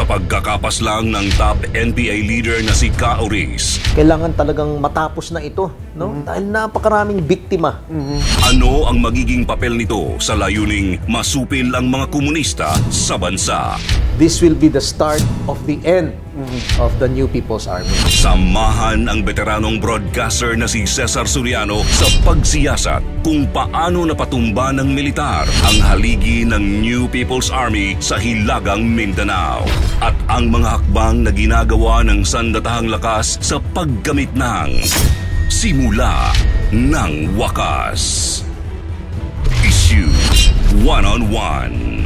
sa pagkakapas lang ng top NPA leader na si Ka Oris. Kailangan talagang matapos na ito, no? Dahil napakaraming biktima. Ano ang magiging papel nito sa layuning masupil ang mga komunista sa bansa? This will be the start of the end of the New People's Army. Samahan ang veteranong broadcaster na si Cesar Soriano sa pagsiyasat kung paano napatumba ng militar ang haligi ng New People's Army sa Hilagang Mindanao at ang mga hakbang na ginagawa ng sandatahang lakas sa paggamit ng simula ng wakas. Issue One-on-One.